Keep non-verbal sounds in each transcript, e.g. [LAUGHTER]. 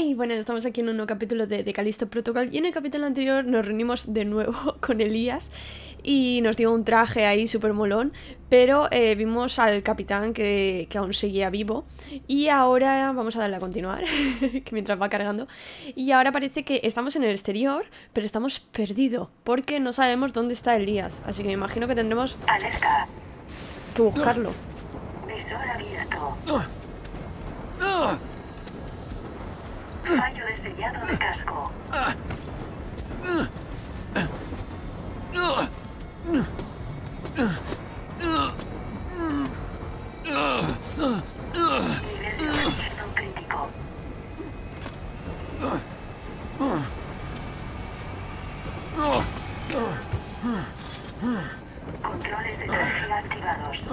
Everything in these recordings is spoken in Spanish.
Y bueno, estamos aquí en un nuevo capítulo de, de Callisto Protocol y en el capítulo anterior nos reunimos de nuevo [LAUGHS] con Elías y nos dio un traje ahí súper molón, pero eh, vimos al capitán que, que aún seguía vivo y ahora vamos a darle a continuar, [LAUGHS] que mientras va cargando, y ahora parece que estamos en el exterior, pero estamos perdidos porque no sabemos dónde está Elías, así que me imagino que tendremos Alerta. que buscarlo. Visor abierto. Fallo de sellado de casco. Controles de energía activados.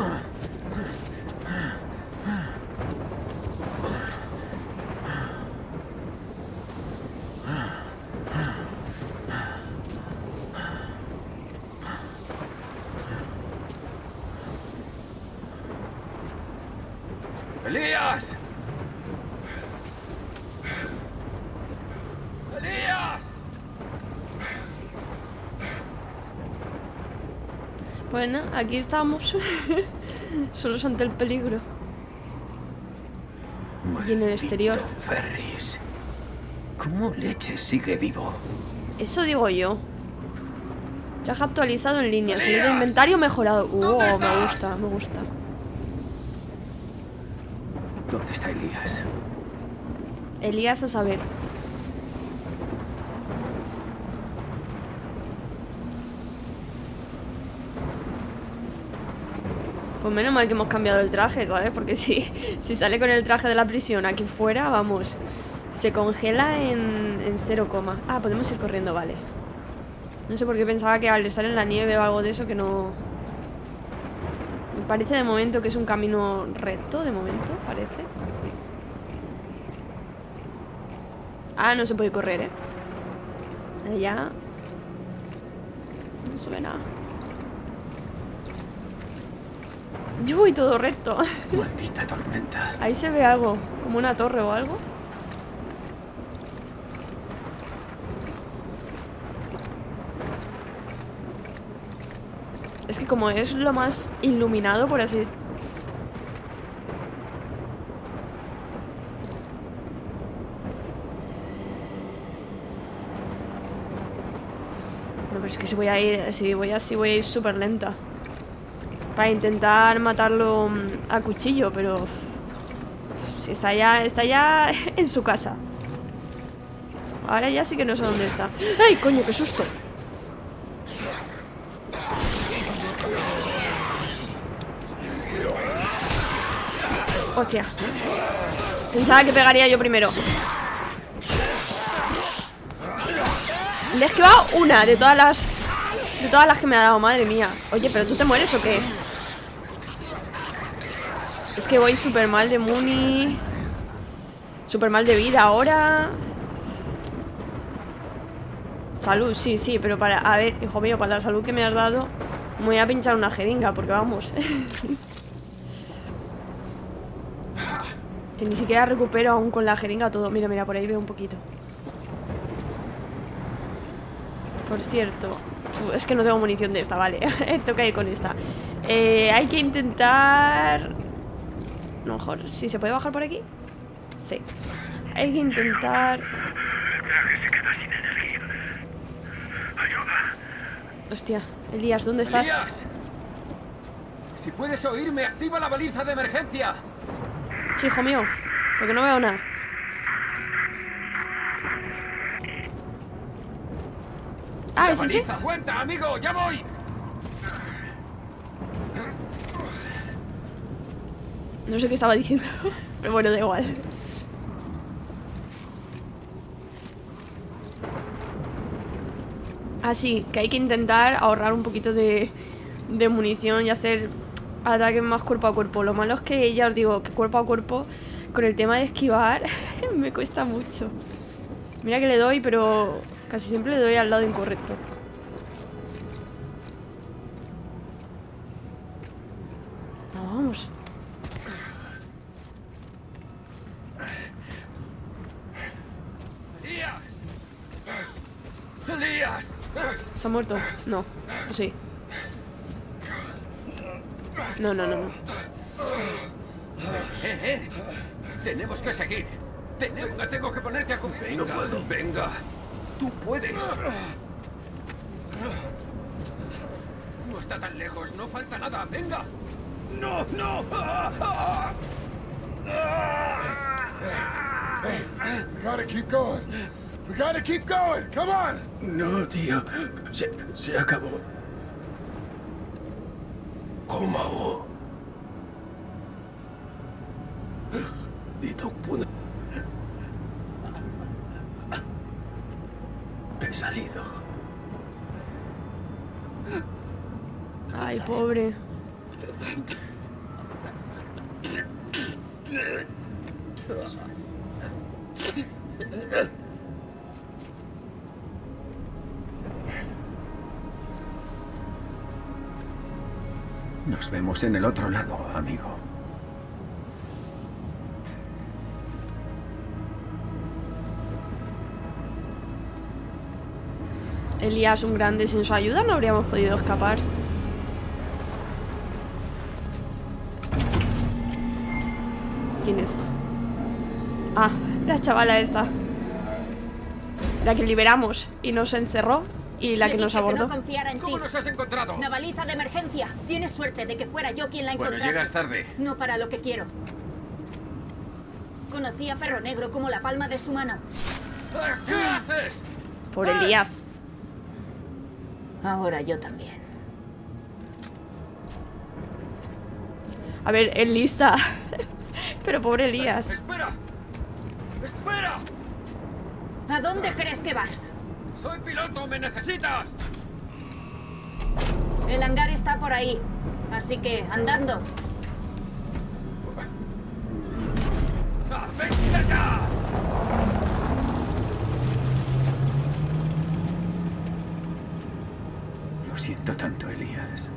¡Elías! ¡Elías! Bueno, aquí estamos, [LAUGHS] solos ante el peligro. Y en el exterior. Maldito Ferris. ¿Cómo leche sigue vivo? Eso digo yo. Traje actualizado en línea, ¡Elías! inventario mejorado. Uh, ¿Dónde me gusta, me gusta. ¿Dónde está Elías? Elías a saber. Pues menos mal que hemos cambiado el traje, ¿sabes? Porque si, si sale con el traje de la prisión aquí fuera, vamos, se congela en, en cero coma. Ah, podemos ir corriendo, vale. No sé por qué pensaba que al estar en la nieve o algo de eso que no... Me parece de momento que es un camino recto, de momento, parece. Ah, no se puede correr, ¿eh? Allá... No se ve nada. Uy, todo recto. [LAUGHS] Maldita tormenta. Ahí se ve algo, como una torre o algo. Es que como es lo más iluminado, por así No, pero es que si voy a ir, si voy así voy a ir súper lenta. Para intentar matarlo mm, a cuchillo, pero... Si está ya, está ya [LAUGHS] en su casa. Ahora ya sí que no sé dónde está. ¡Ay, coño, qué susto! Hostia. Pensaba que pegaría yo primero. Le he esquivado una de todas las... De todas las que me ha dado, madre mía. Oye, ¿pero tú te mueres o qué? Es que voy súper mal de Muni. Súper mal de vida ahora. Salud, sí, sí, pero para... A ver, hijo mío, para la salud que me has dado Me voy a pinchar una jeringa, porque vamos [LAUGHS] Que ni siquiera recupero aún con la jeringa todo Mira, mira, por ahí veo un poquito Por cierto Es que no tengo munición de esta, vale [LAUGHS] Toca ir con esta Eh, Hay que intentar... Lo mejor, ¿sí se puede bajar por aquí? Sí Hay que intentar... Hostia, Elías, ¿dónde estás? Si puedes oírme, activa la baliza de emergencia. Sí, hijo mío, porque no veo nada. Ah, La ¿es ese? baliza, aguanta, amigo, ya voy. No sé qué estaba diciendo, [LAUGHS] pero bueno, da igual. Así, que hay que intentar ahorrar un poquito de, de munición y hacer ataquen más cuerpo a cuerpo. Lo malo es que ya os digo que cuerpo a cuerpo con el tema de esquivar [LAUGHS] me cuesta mucho. Mira que le doy, pero casi siempre le doy al lado incorrecto. No, vamos. ¿Se ha muerto? No, sí. No, no, no, no. ¡Eh, eh! Tenemos que seguir. Tengo, tengo que ponerte a comer. Venga, No puedo. Venga. Tú puedes. No está tan lejos, no falta nada. Venga. ¡No, no! We gotta keep going. We gotta keep going. Come on. No, tío. Se, se acabó. 고마워. 네 덕분에 he salido. Ay, pobre. Nos vemos en el otro lado, amigo. Elías, un grande, sin su ayuda no habríamos podido escapar. ¿Quién es? Ah, la chavala esta. La que liberamos y nos encerró y la Le que nos abordó. no confiara en ti. ¿Cómo nos has encontrado? Una baliza de emergencia. Tienes suerte de que fuera yo quien la Bueno, encontrase. llegas tarde. No para lo que quiero. Conocí a Ferro Negro como la palma de su mano. ¿Qué haces? Por Elías. Ahora yo también. A ver, es lista. [LAUGHS] Pero pobre Elías. ¡Espera! ¡Espera! ¿A dónde crees que vas? ¡Soy piloto! ¡Me necesitas! El hangar está por ahí. Así que, andando. ¡Ah. Lo siento tanto, Elías.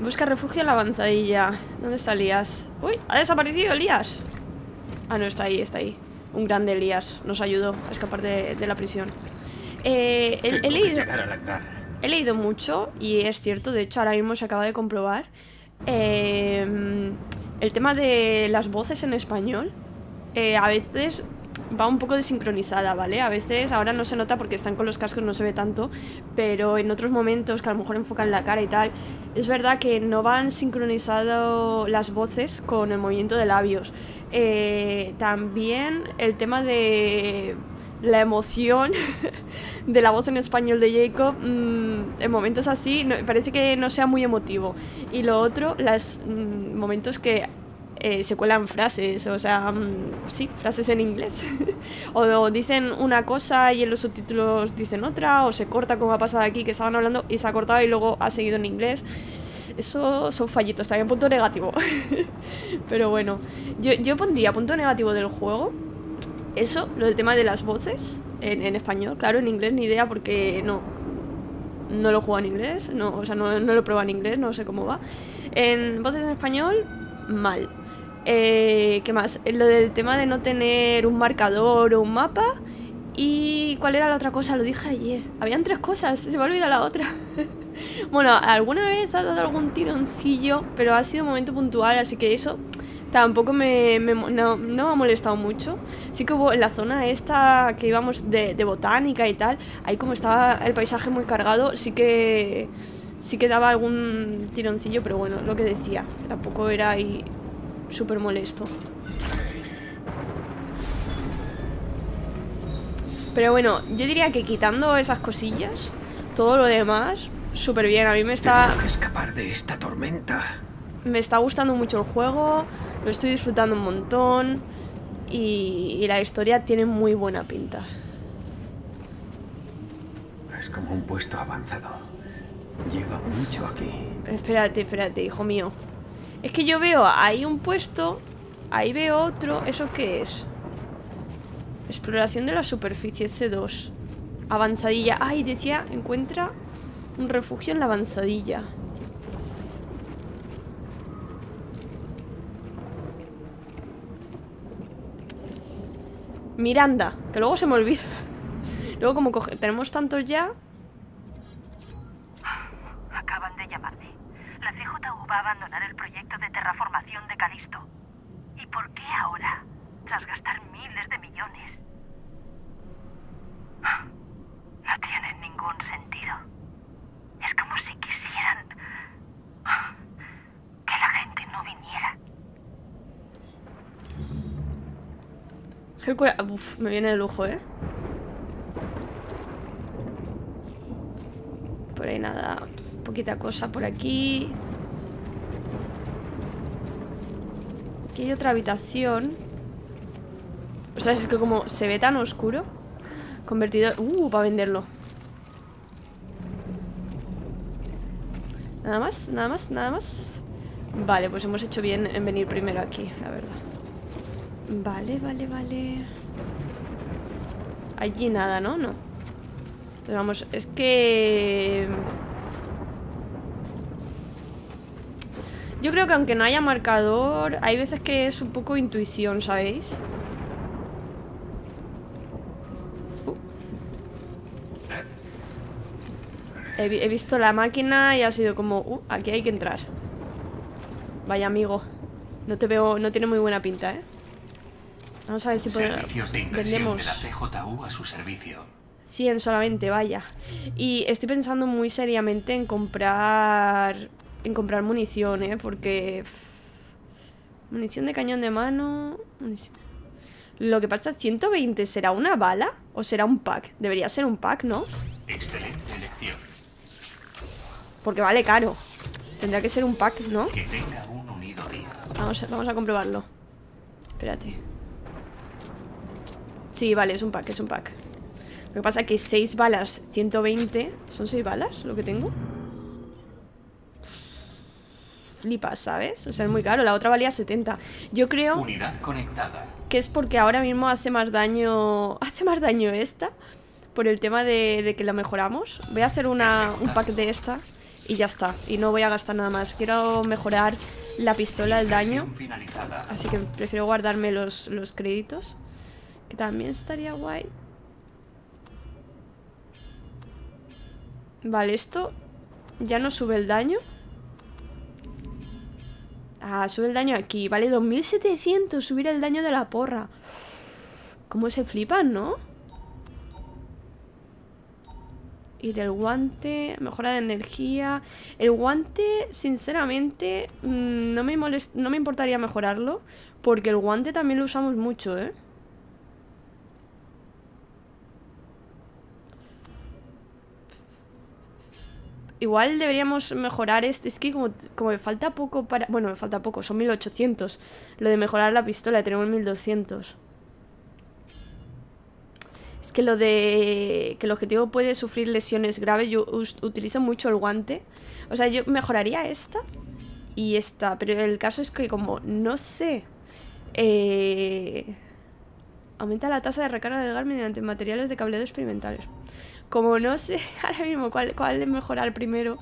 Busca refugio en la avanzadilla. ¿Dónde está Elías? ¡Uy! ¡Ha desaparecido Elías! Ah, no, está ahí, está ahí. Un grande Elías. Nos ayudó a escapar de, de la prisión. Eh, leído, he leído mucho y es cierto, de hecho ahora mismo se acaba de comprobar. eh, el tema de las voces en español eh, a veces va un poco desincronizada, ¿vale? A veces ahora no se nota porque están con los cascos, no se ve tanto, pero en otros momentos que a lo mejor enfocan la cara y tal, es verdad que no van sincronizado las voces con el movimiento de labios. Eh, también el tema de la emoción [LAUGHS] de la voz en español de Jacob mm, en momentos así parece que no sea muy emotivo y lo otro los momentos que eh, se cuelan frases o sea mm, sí frases en inglés [LAUGHS] o, dicen una cosa y en los subtítulos dicen otra o se corta como ha pasado aquí que estaban hablando y se ha cortado y luego ha seguido en inglés eso son fallitos también punto negativo [LAUGHS] pero bueno yo, yo pondría punto negativo del juego eso, lo del tema de las voces en, en español, claro, en inglés ni idea porque no no lo juego en inglés, no, o sea, no, no lo pruebo en inglés, no sé cómo va. En voces en español, mal. Eh, ¿Qué más? Eh, Lo del tema de no tener un marcador o un mapa. ¿Y cuál era la otra cosa? Lo dije ayer. Habían tres cosas, se me ha olvidado la otra. [LAUGHS] bueno, alguna vez ha dado algún tironcillo, pero ha sido un momento puntual, así que eso tampoco me, no, no ha molestado mucho. Sí que hubo en la zona esta que íbamos de, de botánica y tal, ahí como estaba el paisaje muy cargado, sí que sí que daba algún tironcillo, pero bueno, lo que decía, tampoco era ahí súper molesto. Pero bueno, yo diría que quitando esas cosillas, todo lo demás, súper bien. A mí me está, Tengo que escapar de esta tormenta. me está gustando mucho el juego, lo estoy disfrutando un montón y, y la historia tiene muy buena pinta. Es como un puesto avanzado. Lleva mucho aquí. Espérate, espérate, hijo mío. Es que yo veo ahí un puesto, ahí veo otro, ¿eso qué es? Exploración de la superficie C2. Avanzadilla. Ay, decía, encuentra un refugio en la avanzadilla. Miranda, que luego se me olvida. [LAUGHS] Luego, como coge- tenemos tantos ya, Me viene de lujo, ¿eh? Por ahí nada. Poquita cosa por aquí. Aquí hay otra habitación. O sea, es que como se ve tan oscuro. Convertidor... Uh, para venderlo. Nada más, nada más, nada más. Vale, pues hemos hecho bien en venir primero aquí, la verdad. Vale, vale, vale. Allí nada, ¿no? No. Pero vamos, es que... Yo creo que aunque no haya marcador, hay veces que es un poco intuición, ¿sabéis? Uh. He visto la máquina y ha sido como, uh, aquí hay que entrar. Vaya amigo. No te veo, no tiene muy buena pinta, ¿eh? Vamos a ver si podemos... Servicios de vendemos... de la CJU a su servicio. 100 solamente, vaya. Y estoy pensando muy seriamente en comprar. En comprar munición, ¿eh? Porque. Munición de cañón de mano. munición- Lo que pasa, 120, ¿será una bala? ¿O será un pack? Debería ser un pack, ¿no? Excelente elección. Porque vale caro. Tendrá que ser un pack, ¿no? Que tenga un unido día. Vamos a, vamos a comprobarlo. Espérate. Sí, vale, es un pack, es un pack. Lo que pasa es que 6 balas, 120. ¿Son 6 balas lo que tengo? Flipas, ¿sabes? O sea, es muy caro. La otra valía 70. Yo creo Unidad conectada. que es porque ahora mismo hace más daño. [LAUGHS] Hace más daño esta. Por el tema de, de que la mejoramos. Voy a hacer una, un pack de esta. Y ya está. Y no voy a gastar nada más. Quiero mejorar la pistola, el daño. Así que prefiero guardarme los, los créditos. También estaría guay. Vale, esto ya no sube el daño. Ah, sube el daño aquí. Vale, 2700 subir el daño de la porra. ¿Cómo se flipan, no? Y del guante, mejora de energía. El guante, sinceramente, mm, no me, no me importaría mejorarlo. Porque el guante también lo usamos mucho, ¿eh? Igual deberíamos mejorar este. Es que como, como me falta poco para. Bueno, me falta poco, son 1800. Lo de mejorar la pistola, tenemos 1200. Es que lo de que el objetivo puede sufrir lesiones graves, yo utilizo mucho el guante. O sea, yo mejoraría esta y esta, pero el caso es que como no sé, eh, aumenta la tasa de recarga del gas mediante materiales de cableado experimentales. Como no sé [LAUGHS] ahora mismo cuál, cuál es mejorar primero,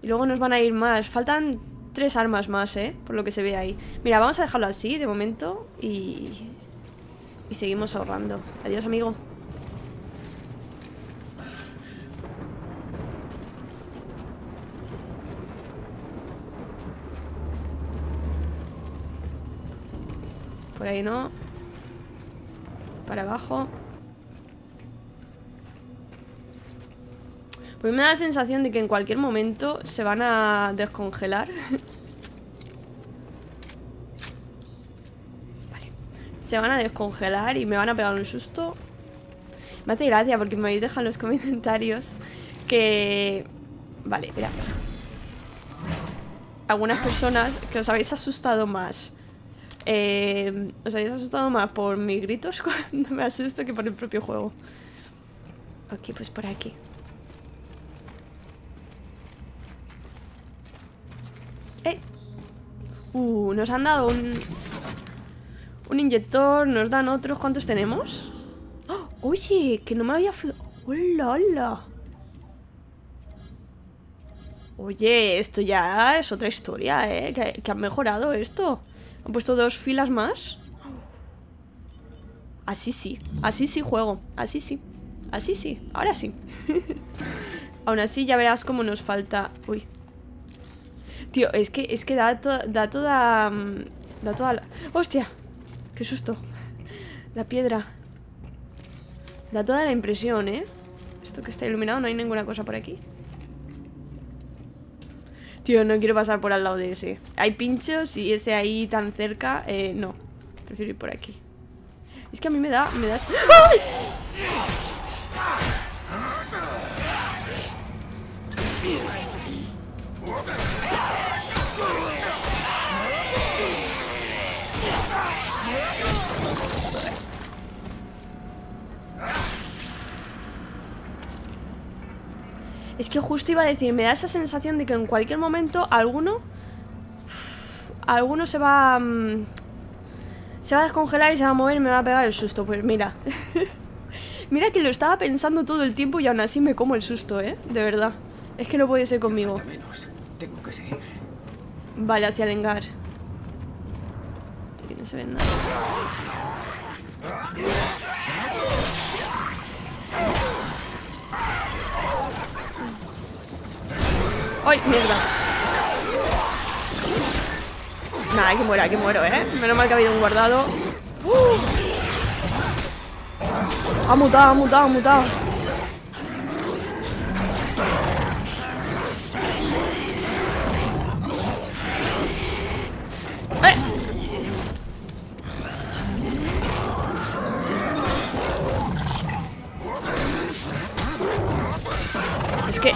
y luego nos van a ir más. Faltan tres armas más, ¿eh? Por lo que se ve ahí. Mira, vamos a dejarlo así de momento y... Y seguimos ahorrando. Adiós, amigo. Por ahí no. Para abajo. Pues me da la sensación de que en cualquier momento se van a descongelar. [LAUGHS] Vale. Se van a descongelar y me van a pegar un susto. Me hace gracia porque me habéis dejado en los comentarios que... Vale, mira. Algunas personas que os habéis asustado más. Eh, os habéis asustado más por mis gritos [LAUGHS] cuando me asusto que por el propio juego. Ok, pues por aquí. Eh. Uh, nos han dado un... Un inyector, nos dan otros. ¿Cuántos tenemos? ¡Oh! Oye, que no me había... ¡Hola, hola! Oye, esto ya es otra historia, ¿eh? Que, que han mejorado esto. Han puesto dos filas más. Así sí, así sí juego, así sí. Así sí, ahora sí. [LAUGHS] Aún así ya verás cómo nos falta... Uy. Tío, es que, es que da, to- da toda... mm, Da toda la... ¡Hostia! ¡Qué susto! La piedra. Da toda la impresión, ¿eh? Esto que está iluminado, no hay ninguna cosa por aquí. Tío, no quiero pasar por al lado de ese. Hay pinchos y ese ahí tan cerca, eh, no. Prefiero ir por aquí. Es que a mí me da... Me da... ¡Ay! Es que justo iba a decir, me da esa sensación de que en cualquier momento alguno... Alguno se va... mm, se va a descongelar y se va a mover y me va a pegar el susto. Pues mira. [LAUGHS] mira que lo estaba pensando todo el tiempo y aún así me como el susto, ¿eh? De verdad. Es que no puede ser conmigo. Menos. Tengo que seguir. Vale, hacia el engar. Aquí no se ve nada. ¡Ay, mierda! Nada, que muera, que muero, ¿eh? Menos mal que ha habido un guardado. ¡Uh! Ha mutado, ha mutado, ha mutado.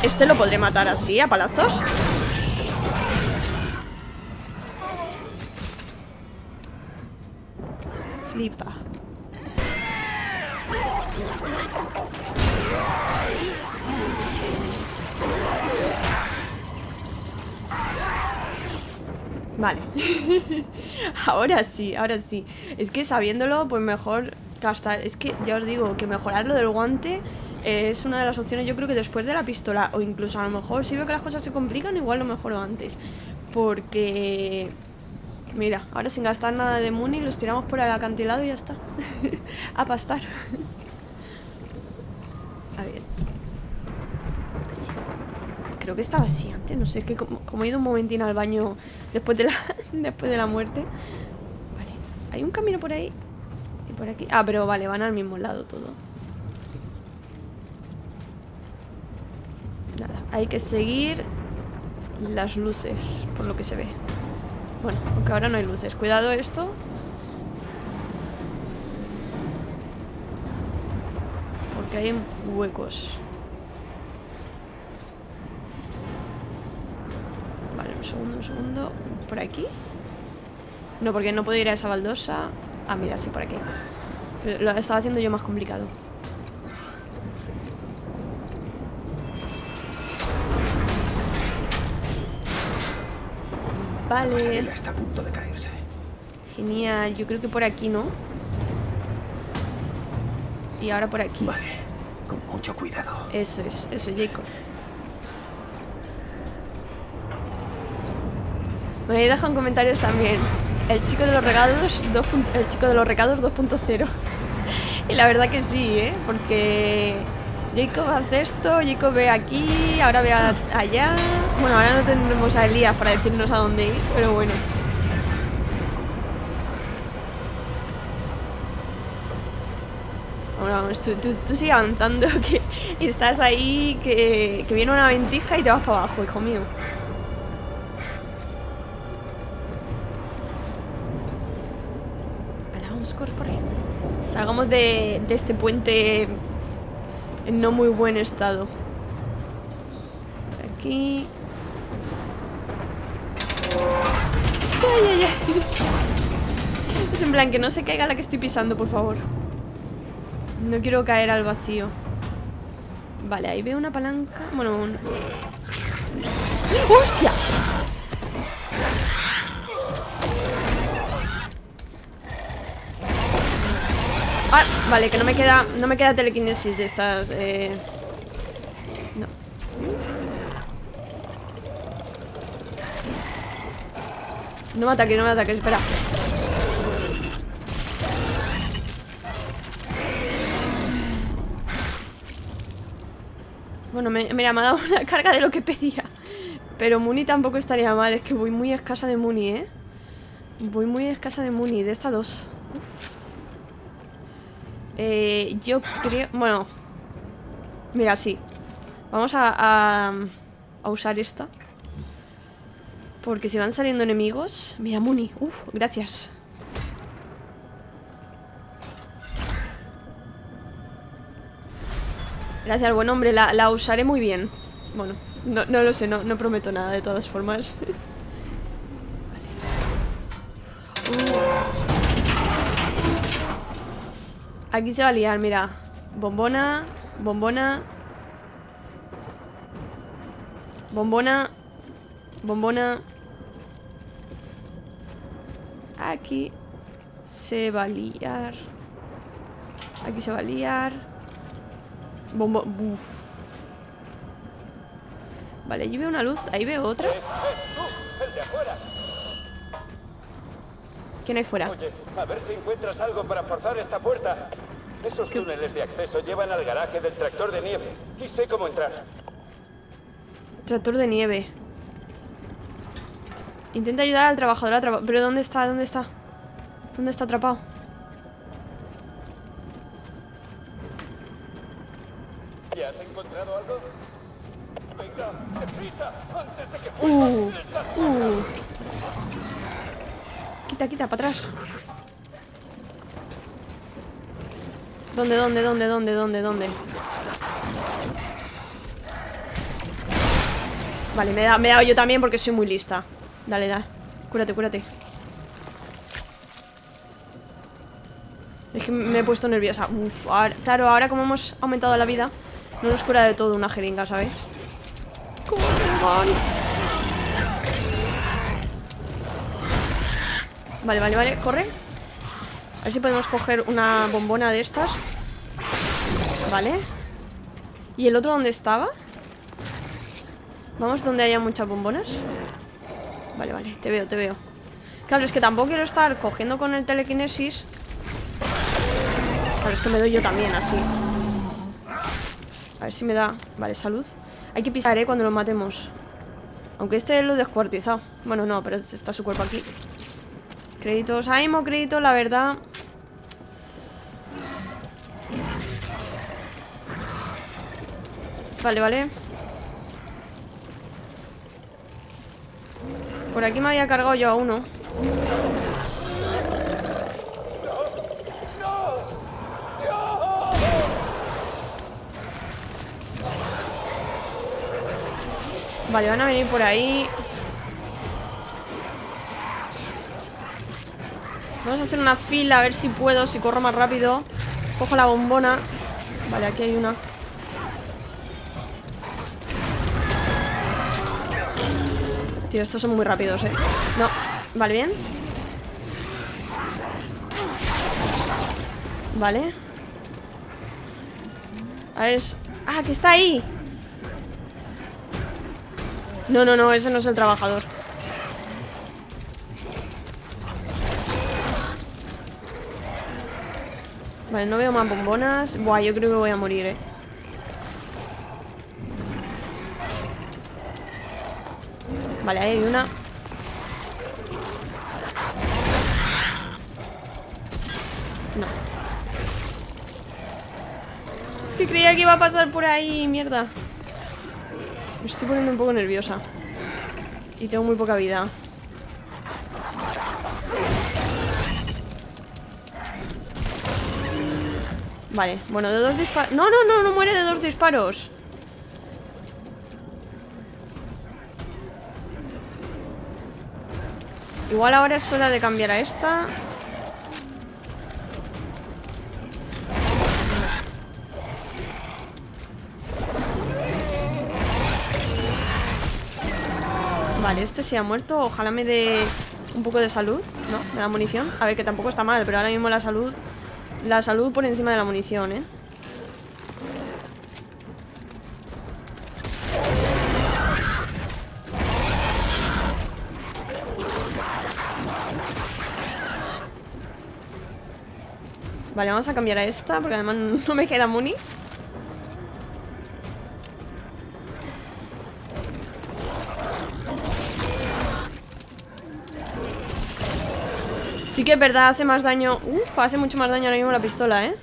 Este lo podré matar así, a palazos. Flipa. Vale. [LAUGHS] ahora sí, ahora sí. Es que sabiéndolo, pues mejor gastar. Es que ya os digo que mejorar lo del guante es una de las opciones. Yo creo que después de la pistola, o incluso a lo mejor, si veo que las cosas se complican, igual lo mejoro antes. Porque. Mira, ahora sin gastar nada de muni, los tiramos por el acantilado y ya está. [LAUGHS] a pastar. [LAUGHS] a ver. Creo que estaba así antes, no sé, es que como, como he ido un momentín al baño después de la, [LAUGHS] después de la muerte. Vale, hay un camino por ahí y por aquí. Ah, pero vale, van al mismo lado todo. Nada, hay que seguir las luces, por lo que se ve. Bueno, aunque ahora no hay luces. Cuidado esto. Porque hay huecos. Vale, un segundo, un segundo. ¿Por aquí? No, porque no puedo ir a esa baldosa. Ah, mira, sí, por aquí. Lo estaba haciendo yo más complicado. Vale. está a punto de caerse. Genial. Yo creo que por aquí, ¿no? Y ahora por aquí. Vale. Con mucho cuidado. Eso es, eso, Jacob. Me dejado en comentarios también. El chico de los regalos, 2 punt- el chico de los recados 2.0. [LAUGHS] y la verdad que sí, ¿eh? Porque Jacob hace esto, Jacob ve aquí, ahora ve allá. Bueno, ahora no tendremos a Elías para decirnos a dónde ir, pero bueno. Bueno, vamos, tú, tú, sigue avanzando, [LAUGHS] que estás ahí, que, que viene una ventija y te vas para abajo, hijo mío. Vale, vamos, corre, corre. Salgamos de, de este puente en no muy buen estado. Aquí. Es en plan que no se caiga la que estoy pisando, por favor. No quiero caer al vacío. Vale, ahí veo una palanca. Bueno, un... ¡Hostia! Ah, vale, que no me queda. No me queda telequinesis de estas. Eh... No. No me ataques, no me ataques, espera. Bueno, me, mira, me ha dado [LAUGHS] una carga de lo que pedía. Pero Muni tampoco estaría mal. Es que voy muy escasa de Muni, ¿eh? Voy muy escasa de Muni. De esta dos. Eh, yo creo... Bueno. Mira, sí. Vamos a, a, a usar esta. Porque si van saliendo enemigos... Mira, Muni. Uf, gracias. Gracias, buen hombre. La, la usaré muy bien. Bueno, no, no lo sé. No, no prometo nada, de todas formas. [LAUGHS] Aquí se va a liar, mira. Bombona, bombona. Bombona. Bombona. Aquí se va a liar. Aquí se va a liar. Bombo. Buf. Vale, allí veo una luz. Ahí veo otra. ¿Quién hay fuera? Oye, a ver si encuentras algo para forzar esta puerta. Esos túneles de acceso llevan al garaje del tractor de nieve. Y sé cómo entrar. Tractor de nieve. Intenta ayudar al trabajador atrapado. ¿Pero dónde está? ¿Dónde está? ¿Dónde está atrapado? ¿Ya has encontrado algo? Venga, deprisa, antes de que Uh, uh. Quita, quita, para atrás. ¿Dónde, dónde, dónde, dónde, dónde, dónde? Vale, me he dado, me he dado yo también porque soy muy lista. Dale, dale. Cúrate, cúrate. Es que me he puesto nerviosa. Uf, claro, ahora como hemos aumentado la vida, no nos cura de todo una jeringa, ¿sabes? ¡Corre, Vale, vale, vale, corre A ver si podemos coger una bombona de estas Vale ¿Y el otro dónde estaba? Vamos donde haya muchas bombonas Vale, vale, te veo, te veo. Claro, es que tampoco quiero estar cogiendo con el telequinesis. Claro, es que me doy yo también así. A ver si me da Vale, salud. Hay que pisar, eh, cuando lo matemos. Aunque este lo he descuartizado. Bueno, no, pero está su cuerpo aquí. Créditos, ánimo, crédito, la verdad. Vale, vale Por aquí me había cargado yo a uno. Vale, van a venir por ahí. Vamos a hacer una fila a ver si puedo, si corro más rápido. Cojo la bombona. Vale, aquí hay una Tío, estos son muy rápidos, eh. No, vale, bien Vale. A ver, es... Ah, que está ahí. No, no, no, ese no es el trabajador. Vale, no veo más bombonas. Buah, yo creo que voy a morir, eh Vale, ahí hay una. No. Es que creía que iba a pasar por ahí Mierda. Me estoy poniendo un poco nerviosa. Y tengo muy poca vida. Vale, bueno, de dos disparos. No, no, no, no muere de dos disparos Igual ahora es hora de cambiar a esta Vale, este se ha muerto Ojalá me dé un poco de salud ¿No? Me da munición A ver, que tampoco está mal Pero ahora mismo la salud La salud por encima de la munición, ¿eh? Vale, vamos a cambiar a esta porque además [LAUGHS] no me queda Muni. Sí que es verdad, hace más daño Uf, hace mucho más daño ahora mismo la pistola, ¿eh?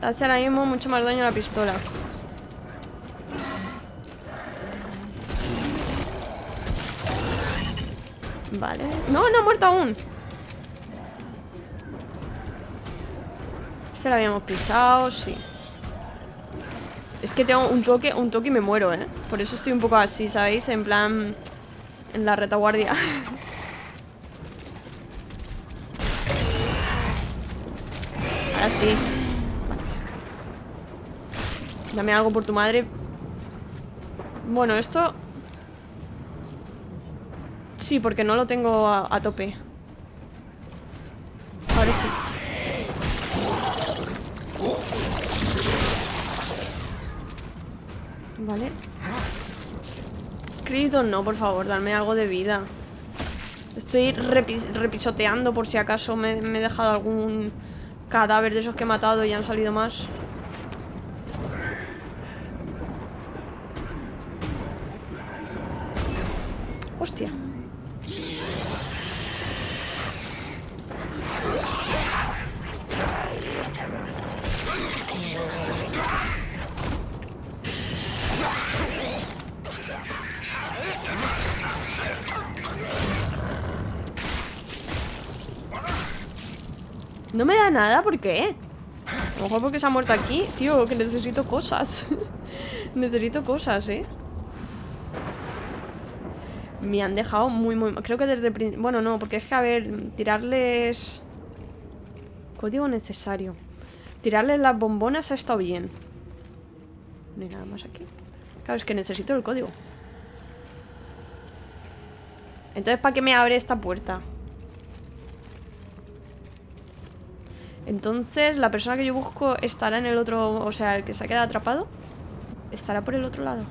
Hace ahora mismo mucho más daño la pistola Vale No, no ha muerto aún Este lo habíamos pisado, sí. Es que tengo un toque, un toque y me muero, ¿eh? Por eso estoy un poco así, ¿sabéis? En plan... En la retaguardia. [LAUGHS] Ahora sí. Dame algo por tu madre. Bueno, esto... Sí, porque no lo tengo a, a tope. Ahora sí. Vale. Crédito no, por favor, dame algo de vida. Estoy repi- repisoteando por si acaso me, me he dejado algún cadáver de esos que he matado y han salido más. Hostia. No me da nada, ¿por qué? A lo mejor porque se ha muerto aquí. Tío, que necesito cosas. [LAUGHS] Necesito cosas, ¿eh? Me han dejado muy, muy... Creo que desde... Bueno, no, porque es que, a ver, tirarles... Código necesario. Tirarles las bombonas ha estado bien. No hay nada más aquí. Claro, es que necesito el código. Entonces, ¿para qué me abre esta puerta? Entonces, la persona que yo busco estará en el otro... O sea, el que se ha quedado atrapado Estará por el otro lado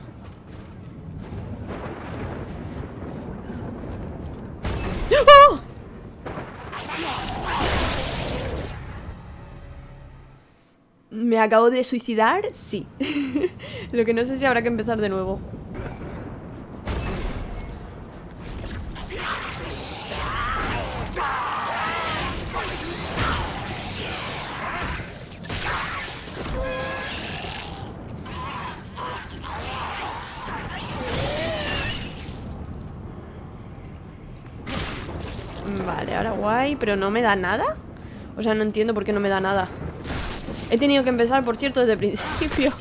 ¡Oh! ¿Me acabo de suicidar? Sí [LAUGHS] Lo que no sé si habrá que empezar de nuevo Pero no me da nada. O sea, no entiendo por qué no me da nada. He tenido que empezar, por cierto, desde el [LAUGHS] principio.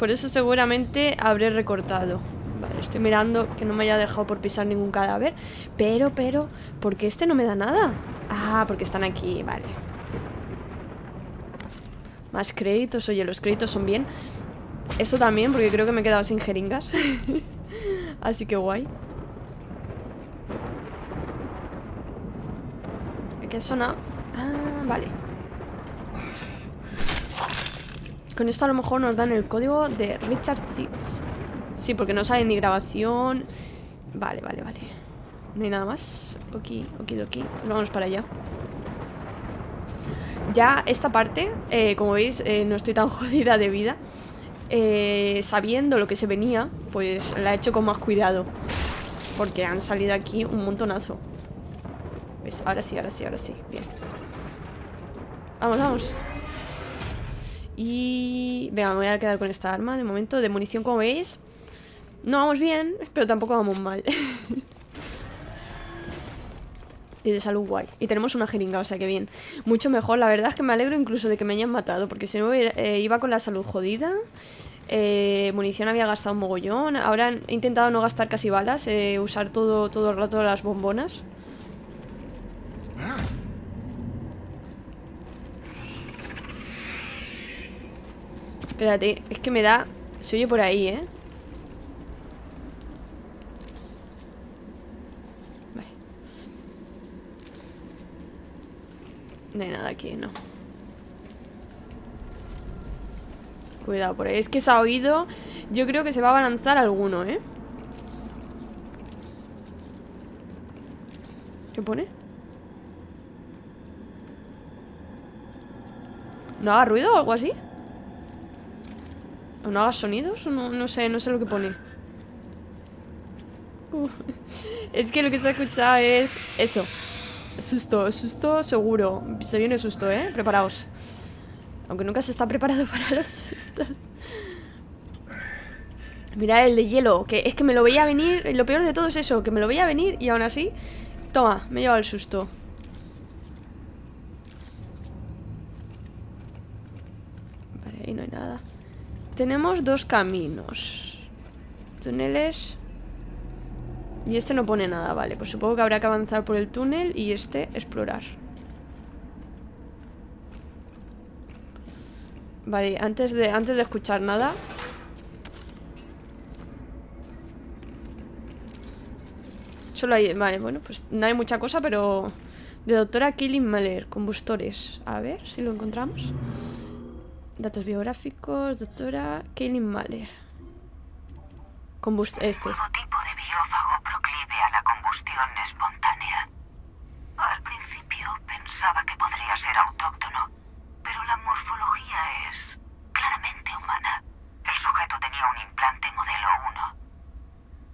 Por eso seguramente habré recortado. Vale, estoy mirando que no me haya dejado por pisar ningún cadáver Pero, pero, ¿por qué este no me da nada? Ah, porque están aquí, vale. Más créditos, oye, los créditos son bien. Esto también, porque creo que me he quedado sin jeringas. [LAUGHS] Así que guay ¿Qué zona? Ah, vale. Con esto a lo mejor nos dan el código de Richard Seeds. Sí, porque no sale ni grabación. Vale, vale, vale. No hay nada más. Ok, okidoki. Pues vamos para allá. Ya esta parte, eh, como veis, eh, no estoy tan [LAUGHS] jodida de vida. Eh, sabiendo lo que se venía, pues la he hecho con más cuidado. Porque han salido aquí un montonazo. ¿Ves? Ahora sí, ahora sí, ahora sí. Bien. Vamos, vamos. Y... Venga, me voy a quedar con esta arma de momento. De munición, como veis. No vamos bien, pero tampoco vamos mal. [LAUGHS] y de salud guay. Y tenemos una jeringa, o sea que bien. Mucho mejor. La verdad es que me alegro incluso de que me hayan matado. Porque si no, eh, iba con la salud jodida. Eh, munición había gastado un mogollón. Ahora he intentado no gastar casi balas. eh, usar todo, todo el rato las bombonas. Espérate, es que me da... Se oye por ahí, ¿eh? Vale. No hay nada aquí, no. Cuidado por ahí. Es que se ha oído... Yo creo que se va a balanzar alguno, ¿eh? ¿Qué pone? ¿No haga ruido o algo así? ¿O no haga sonidos? No, no sé, no sé lo que pone. Es que lo que se ha escuchado es eso. Susto, susto seguro. Se viene susto, ¿eh? Preparaos. Aunque nunca se está preparado [LAUGHS] para los sustos. Mira el de hielo, que es que me lo veía venir. Lo peor de todo es eso, que me lo veía venir y aún así. Toma, me he llevado el susto. Vale, ahí no hay nada. Tenemos dos caminos. Túneles. Y este no pone nada, vale. Pues supongo que habrá que avanzar por el túnel y este explorar. Vale, antes de, antes de escuchar nada. Solo hay... Vale, bueno, pues no hay mucha cosa, pero... De doctora Killing Mahler, combustores. A ver si lo encontramos. Datos biográficos, doctora Killing Mahler. Combust... Este. Tipo de biófago proclive a la combustión espontánea. Al principio pensaba que podría ser autóctono, pero la morfología es claramente humana. El sujeto tenía un implante modelo 1.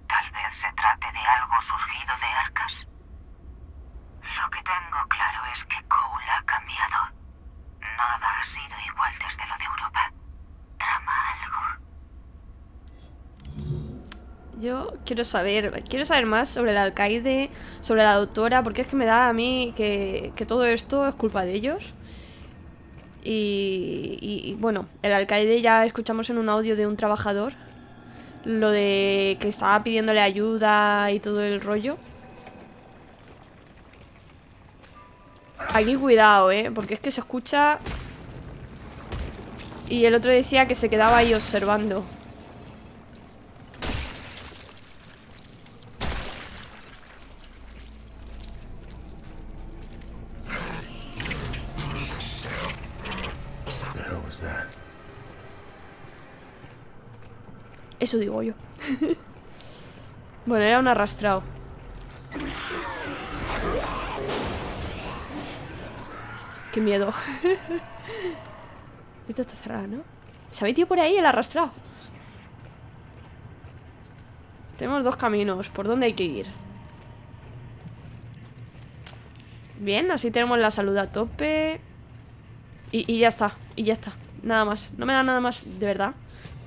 Tal vez se trate de algo surgido de arcas. Lo que tengo claro es que Cole ha cambiado. Nada ha sido igual desde lo de Europa. Trama algo. Yo quiero saber, quiero saber más sobre el alcaide, sobre la doctora, porque es que me da a mí que, que todo esto es culpa de ellos. Y, y- y, bueno, el alcaide ya escuchamos en un audio de un trabajador lo de que estaba pidiéndole ayuda y todo el rollo. Aquí cuidado, eh, porque es que se escucha... Y el otro decía que se quedaba ahí observando. Digo yo. [LAUGHS] bueno, era un arrastrado. Qué miedo. [LAUGHS] Esto está cerrado, ¿no? Se ha metido por ahí el arrastrado. Tenemos dos caminos. ¿Por dónde hay que ir? Bien, así tenemos la salud a tope. Y ya está, y ya está. Nada más. No me da nada más, de verdad.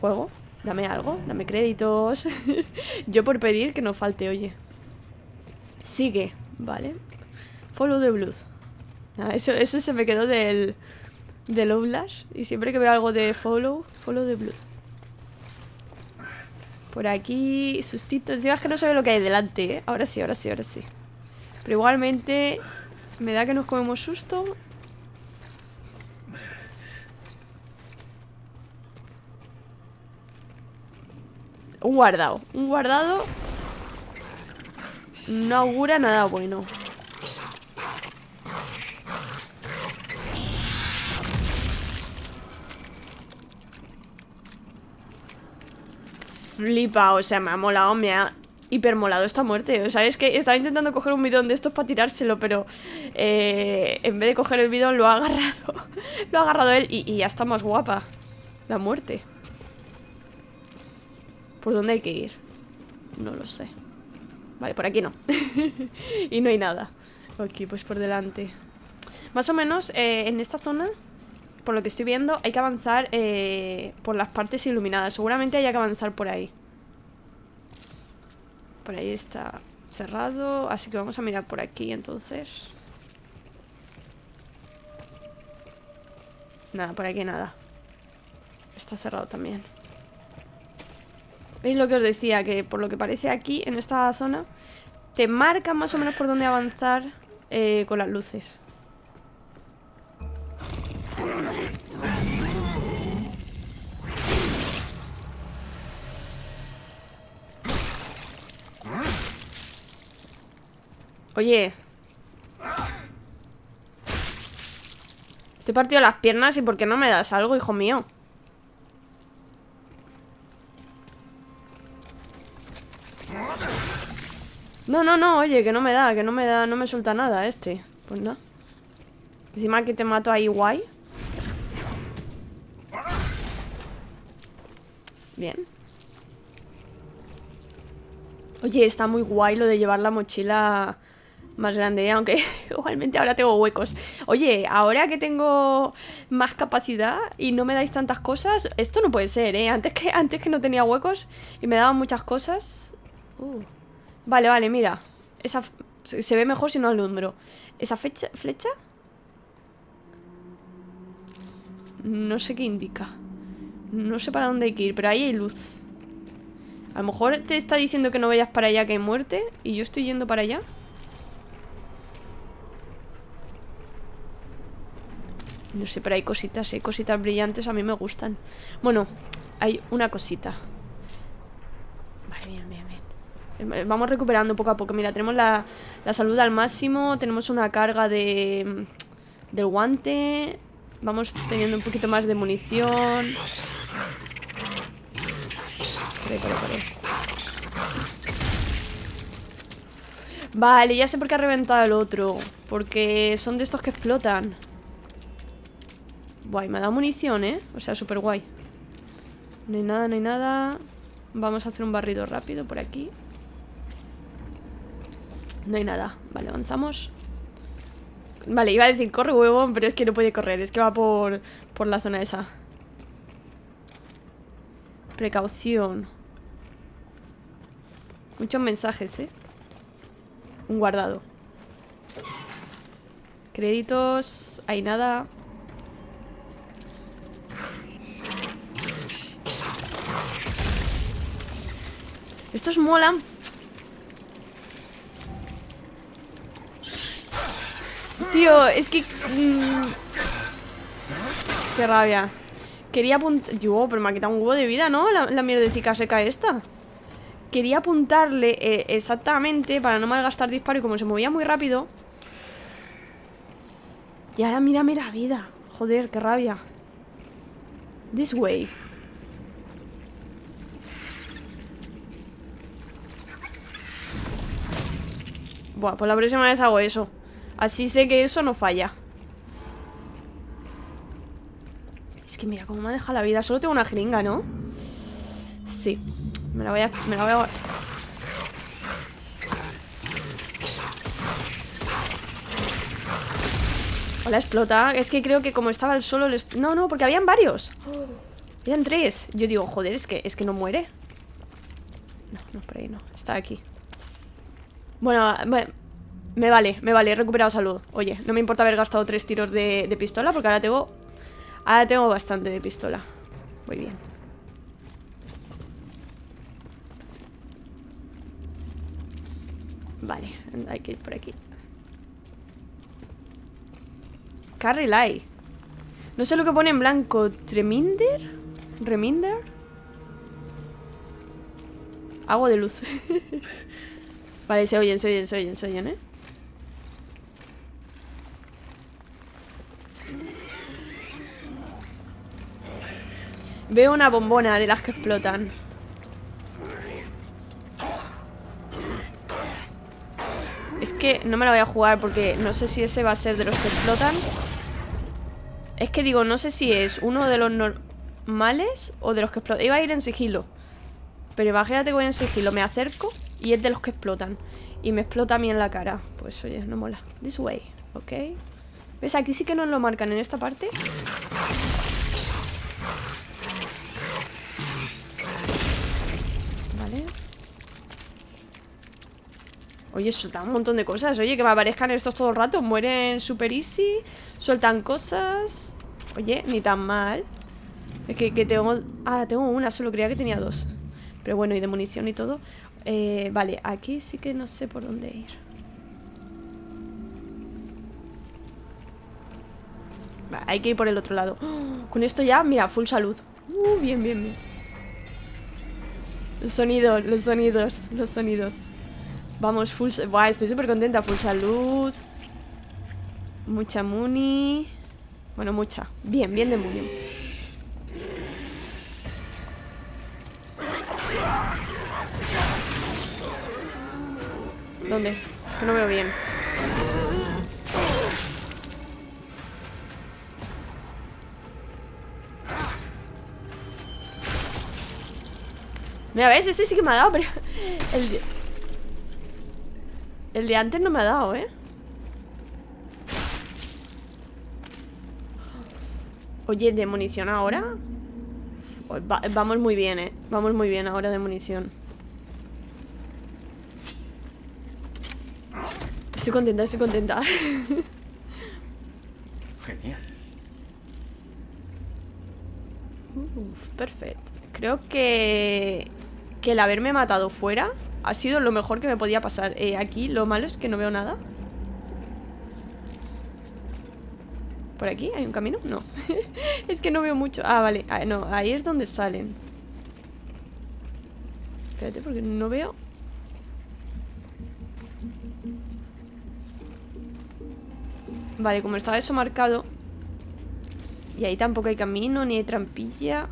Juego, dame algo, dame créditos. [LAUGHS] Yo por pedir que no falte, oye. Sigue, vale. Follow the Blues. Nada, eso, eso se me quedó del, del Outlast. Y siempre que veo algo de follow, follow the Blues. Por aquí, sustito. Encima es que no se ve lo que hay delante, ¿eh? Ahora sí, ahora sí, ahora sí. Pero igualmente, me da que nos comemos susto. Un guardado. Un guardado no augura nada bueno. Flipa, o sea, me ha molado, me ha hipermolado esta muerte. O sea, es que estaba intentando coger un bidón de estos para tirárselo, pero eh, en vez de coger el bidón lo ha agarrado. [LAUGHS] lo ha agarrado él y, y ya está más guapa la muerte. ¿Por dónde hay que ir? No lo sé. Vale, por aquí no. [LAUGHS] y no hay nada. Ok, pues por delante. Más o menos eh, en esta zona, por lo que estoy viendo, hay que avanzar eh, por las partes iluminadas. Seguramente haya que avanzar por ahí. Por ahí está cerrado. Así que vamos a mirar por aquí entonces. Nada, por aquí nada. Está cerrado también. ¿Veis lo que os decía? Que por lo que parece aquí, en esta zona, te marca más o menos por dónde avanzar eh, con las luces. Oye. Te he partido las piernas y ¿por qué no me das algo, hijo mío? No, no, no, oye, que no me da, que no me da, no me suelta nada este. Pues no. Encima que te mato ahí guay. Bien. Oye, está muy guay lo de llevar la mochila más grande, ¿eh? aunque [LAUGHS] igualmente ahora tengo huecos. Oye, ahora que tengo más capacidad y no me dais tantas cosas, esto no puede ser, ¿eh? Antes que, antes que no tenía huecos y me daban muchas cosas. Uh. Vale, vale, mira. Esa se ve mejor si no alumbro. ¿Esa fecha, flecha? No sé qué indica. No sé para dónde hay que ir, pero ahí hay luz. A lo mejor te está diciendo que no vayas para allá, que hay muerte, y yo estoy yendo para allá. No sé, pero hay cositas, hay cositas brillantes, a mí me gustan. Bueno, hay una cosita. Vale. Eh, Vamos recuperando poco a poco. Mira, tenemos la, la salud al máximo, tenemos una carga de del guante. Vamos teniendo un poquito más de munición. Vale, ya sé por qué ha reventado el otro. Porque son de estos que explotan. Guay, me ha dado munición, ¿eh? O sea, súper guay. No hay nada, no hay nada. Vamos a hacer un barrido rápido por aquí. No hay nada. Vale, avanzamos. Vale, iba a decir corre huevón, pero es que no puede correr. Es que va por, por la zona esa. Precaución. Muchos mensajes, ¿eh? Un guardado. Créditos. Hay nada. Estos molan. Tío, es que... mm, Qué rabia. Quería apuntar... Yo, pero me ha quitado un huevo de vida, ¿no? La, la mierdecica seca esta. Quería apuntarle eh, exactamente para no malgastar disparo y como se movía muy rápido... Y ahora mírame la vida. Joder, qué rabia. This way. Buah, pues la próxima vez hago eso. Así sé que eso no falla. Es que mira cómo me ha dejado la vida. Solo tengo una jeringa, ¿no? Sí. Me la voy a... Me la voy a... Hola, explota. Es que creo que como estaba el solo... No, no, porque habían varios. Eran tres. Yo digo, joder, es que, es que no muere. No, no, por ahí no. Está aquí. Bueno, me, me vale, me vale, he recuperado salud. Oye, no me importa haber gastado tres tiros de, pistola porque ahora tengo. Ahora tengo bastante de pistola. Muy bien. Vale, hay que ir por aquí. Carry Light. No sé lo que pone en blanco. ¿Treminder? ¿Reminder? Algo de luz. [LAUGHS] Vale, se oyen, se oyen, se oyen, se oyen, ¿eh? Veo una bombona de las que explotan. Es que no me la voy a jugar porque no sé si ese va a ser de los que explotan. Es que digo, no sé si es uno de los normales o de los que explotan. Iba a ir en sigilo. Pero imagínate que voy en sigilo, me acerco y es de los que explotan. Y me explota a mí en la cara. Pues oye, no mola. This way, ¿ok? ¿Ves? Aquí sí que nos lo marcan en esta parte. Oye, sueltan un montón de cosas. Oye, que me aparezcan estos todo el rato. Mueren super easy. Sueltan cosas. Oye, ni tan mal. Es que, tengo... Ah, tengo una, solo creía que tenía dos. Pero bueno, y de munición y todo. Eh, vale, aquí sí que no sé por dónde ir. Hay que ir por el otro lado. ¡Oh! Con esto ya, mira, full salud. Uh, bien, bien, bien. Los sonidos, los sonidos, los sonidos. Vamos, full... Buah, estoy súper contenta. Full salud. Mucha muni. Bueno, mucha. Bien, bien de muni. ¿Dónde? Que no veo bien. Mira, ¿ves? Este sí que me ha dado, pero... [LAUGHS] el El de antes no me ha dado, ¿eh? Oye, ¿de munición ahora? Va- vamos muy bien, ¿eh? Vamos muy bien ahora de munición. Estoy contenta, estoy contenta. [LAUGHS] Genial. Uf, perfecto. Creo que... Que el haberme matado fuera ha sido lo mejor que me podía pasar. Eh, aquí lo malo es que no veo nada. ¿Por aquí hay un camino? No. [LAUGHS] es que no veo mucho. Ah, vale. Ah, no, ahí es donde salen. Espérate, porque no veo... Vale, como estaba eso marcado Y ahí tampoco hay camino Ni hay trampilla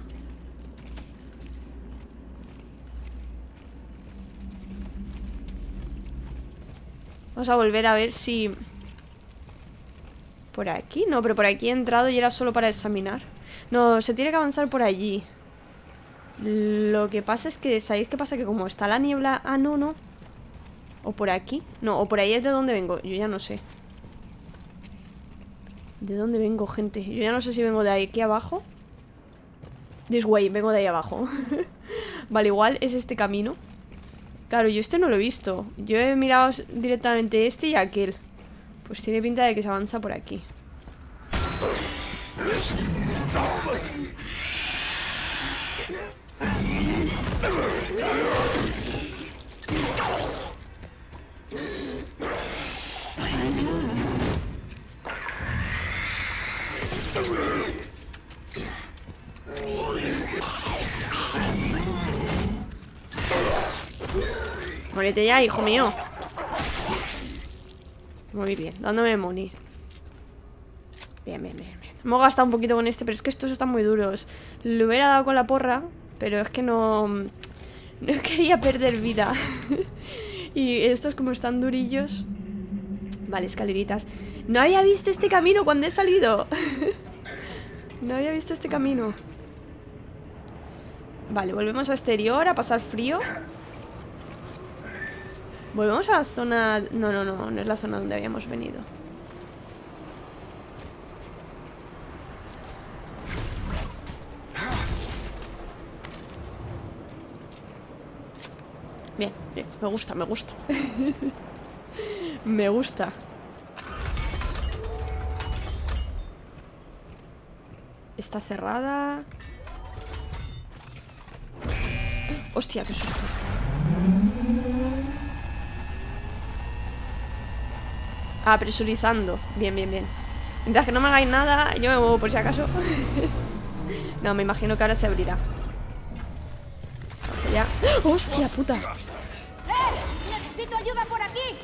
Vamos a volver a ver si... Por aquí, no, pero por aquí he entrado y era solo para examinar. No, se tiene que avanzar por allí. Lo que pasa es que, ¿sabéis qué pasa? Que como está la niebla... Ah, no, no. O por aquí. No, o por ahí es de donde vengo. Yo ya no sé. ¿De dónde vengo, gente? Yo ya no sé si vengo de aquí abajo. This way, vengo de ahí abajo. [LAUGHS] Vale, igual es este camino Claro, yo este no lo he visto. Yo he mirado directamente este y aquel. Pues tiene pinta de que se avanza por aquí Muérete ya, hijo mío. Muy bien, dándome money. Bien, bien, bien, bien. Hemos gastado un poquito con este, pero es que estos están muy duros. Le hubiera dado con la porra Pero es que no... [LAUGHS] No quería perder vida. [LAUGHS] Y estos como están durillos Vale, escaleritas. No había visto este camino cuando he salido. [LAUGHS] No había visto este camino. Vale, volvemos a exterior A pasar frío Volvemos a la zona... No, no, no, no es la zona donde habíamos venido. Bien, bien, me gusta, me gusta. [LAUGHS] me gusta. Está cerrada. Hostia, qué susto. Ah, presurizando. Bien, bien, bien. Mientras que no me hagáis nada, yo me muevo por si acaso. [LAUGHS] no, me imagino que ahora se abrirá. Vamos allá. ¡Hostia puta! ¡Eh! ¡Necesito ayuda por aquí!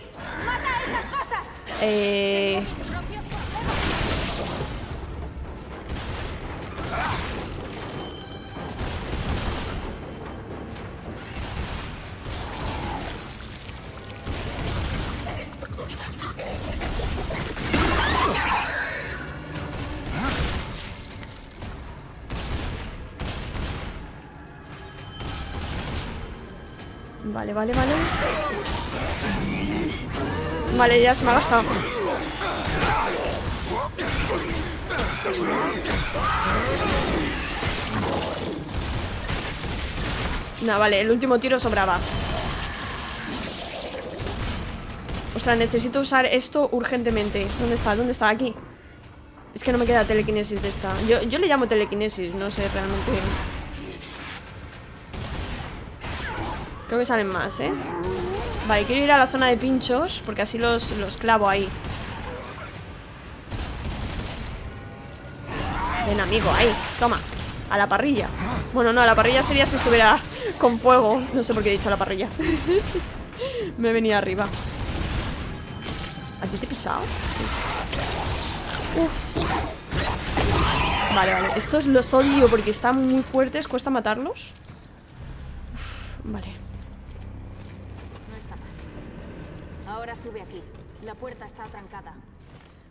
¡Mata esas cosas! Eh... Vale, vale, vale. Vale, ya se me ha gastado. No, vale, el último tiro sobraba. O sea, necesito usar esto urgentemente. ¿Dónde está? ¿Dónde está? Aquí. Es que no me queda telequinesis de esta. Yo, yo le llamo telequinesis, no sé realmente. Creo que salen más, ¿eh? Vale, quiero ir a la zona de pinchos Porque así los, los clavo ahí. Ven, amigo, ahí, toma. A la parrilla. Bueno, no, a la parrilla sería si estuviera con fuego. No sé por qué he dicho a la parrilla. [LAUGHS] Me venía arriba. ¿A ti te he pisado? Sí. Uf. Vale, vale, estos los odio porque están muy fuertes. Cuesta matarlos Uf, Vale No está mal. Ahora sube aquí. La puerta está trancada.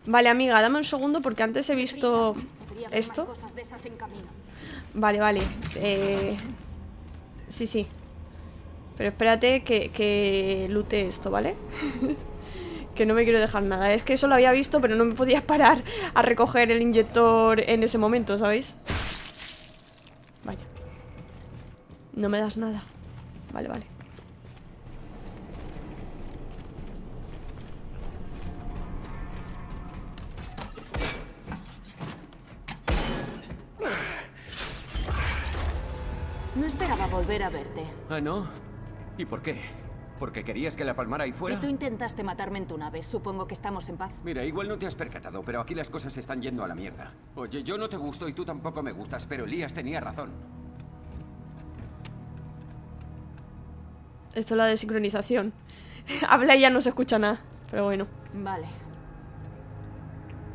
Vale, amiga, dame un segundo porque antes he visto esto. Vale, vale. Eh... Sí, sí. Pero espérate que, que lute esto, ¿vale? [LAUGHS] Que no me quiero dejar nada. Es que eso lo había visto, pero no me podía parar a recoger el inyector en ese momento, ¿sabéis? Vaya. No me das nada. Vale, vale. No esperaba volver a verte. ¿Ah, no? ¿Y por qué? ¿Porque querías que la palmara ahí Y fuera? tú intentaste matarme en tu nave. Supongo que estamos en paz. Mira, igual no te has percatado, pero aquí las cosas están yendo a la mierda. Oye, yo no te gusto y tú tampoco me gustas, pero Elías tenía razón. Esto es la desincronización. [LAUGHS] Habla y ya no se escucha nada. Pero bueno. Vale.